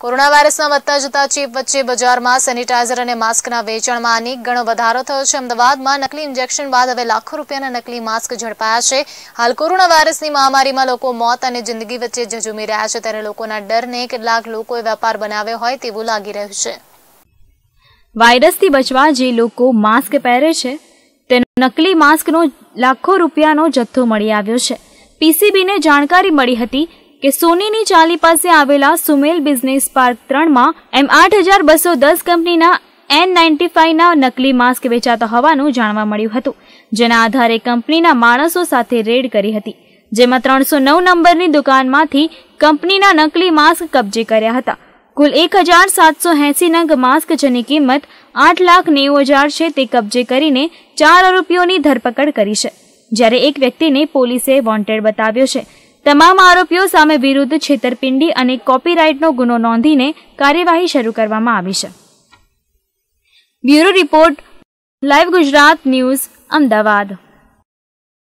Corona વાયરસના વધતા જતા ચેપ વચ્ચે બજારમાં સેનિટાઈઝર અને માસ્કના વેચાણમાં અનેક ગણો વધારો થયો છે. અમદાવાદમાં નકલી ઇન્જેક્શન બાદ હવે લાખો રૂપિયાના નકલી માસ્ક ઝડપાયા છે. હાલ કોરોના વાયરસની મહામારીમાં લોકો મોત અને જિંદગી વચ્ચે ઝઝૂમી રહ્યા છે. ત્યારે લોકોના ડરને કેટલાક લોકોએ વેપાર બનાવ્યો હોય તેવું લાગી રહ્યું છે. વાયરસથી બચવા જે લોકો માસ્ક પહેરે છે, તેનો નકલી માસ્કનો લાખો રૂપિયાનો જથ્થો મળી આવ્યો છે. પીસીબીને જાણકારી મળી હતી કે સોનીની ચાલી પાસે આવેલા સુમેલ બિઝનેસ પાર્ક ત્રણમાં એમ આઠ હજાર બસો દસ કંપનીના એન નાઇન્ટી ફાઇવના નકલી માસ્ક વેચાતા હોવાનું જાણવા મળ્યું હતું, જેના આધારે કંપનીના માણસો સાથે રેડ કરી હતી, જેમાં ત્રણસો નવ નંબરની દુકાનમાંથી કંપનીના નકલી માસ્ક કબજે કર્યા હતા. કુલ એક હજાર સાતસો એંસી નંગ માસ્ક જેની કિંમત આઠ લાખ નેવું હજાર છે તે કબજે કરીને ચાર આરોપીઓની ધરપકડ કરી છે, જ્યારે એક વ્યક્તિને પોલીસે વોન્ટેડ બતાવ્યો છે. તમામ આરોપીઓ સામે વિરુદ્ધ છેતરપિંડી અને કોપીરાઇટનો ગુનો નોંધીને કાર્યવાહી શરૂ કરવામાં આવી છે. Bureau report, live Gujarat news, Ahmedabad.